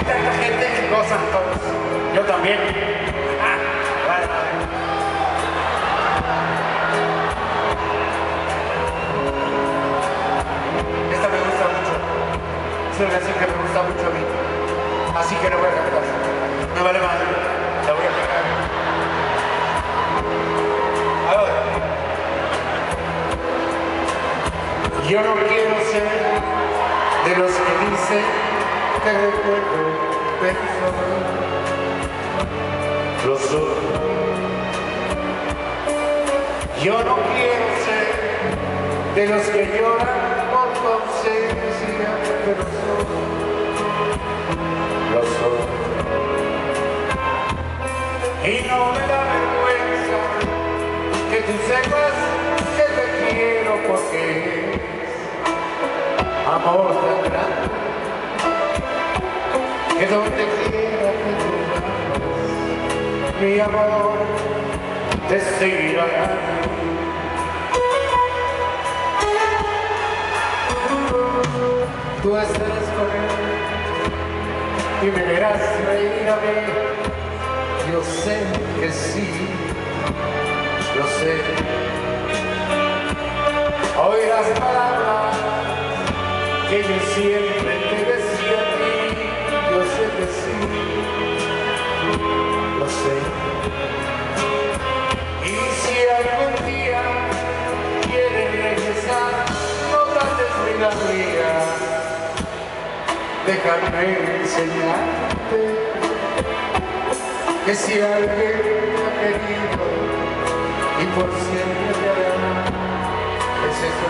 hay tanta gente que gozan todos. Yo también. Esta me gusta mucho. Es una canción que me gusta mucho a mí. Así que no voy a cantar. Me vale madre. La voy a cantar. A ver. Yo no quiero ser de los que dicen que recuerdo personas. Lo soy. Yo no quiero ser de los que lloran por tu ausencia, pero soy. Lo soy. Y no me da vergüenza que tú sepas que te quiero porque es amor quiera que tú vayas, mi amor te seguirá. Tú estarás con él y me verás reír a mí. Yo sé que sí, Déjame enseñarte que si alguien te ha querido y por siempre te ama, es eso.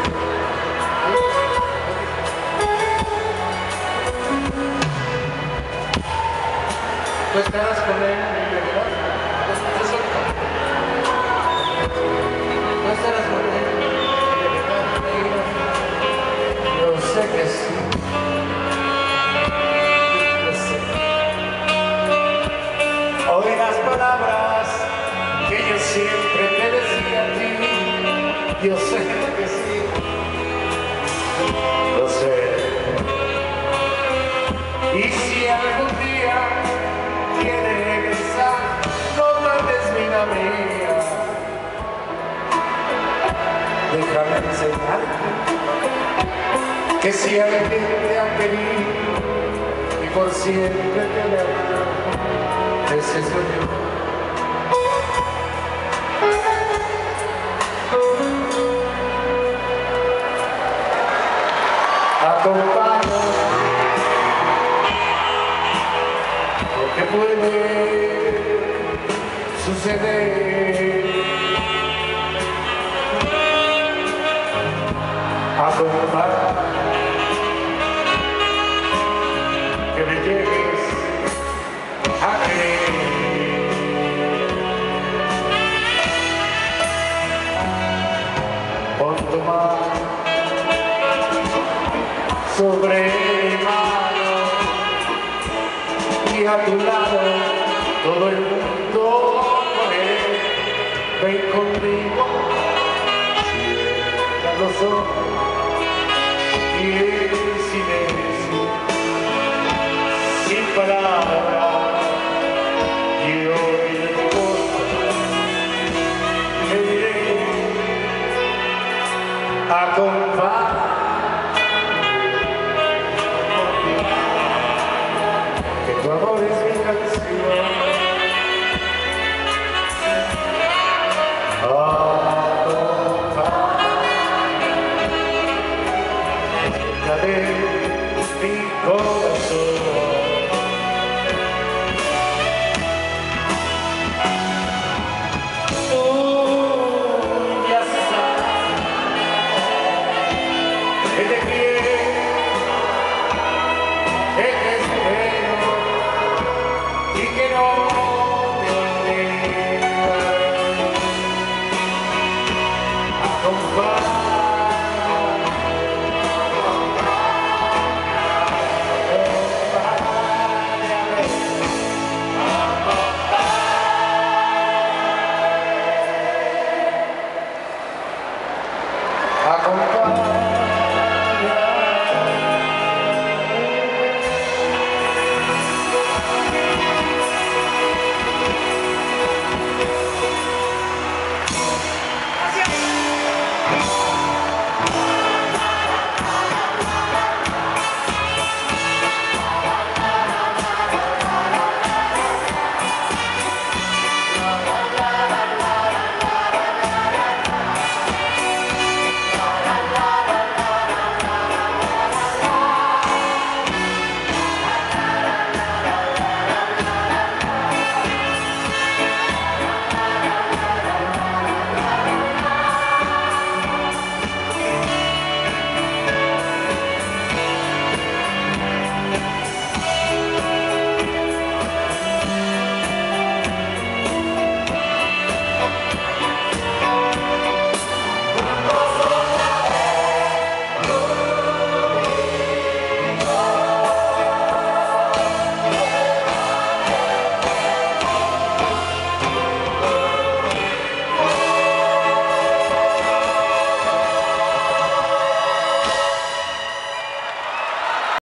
Tú estarás con él, Déjame enseñarte que si alguien te ha querido y por siempre te ama, ese soy yo. Puede suceder. aquí a tu lado, todo el mundo con ven conmigo, cierra los ojos y el silencio, sin palabras, y oír cosas, me diré, acompáñame.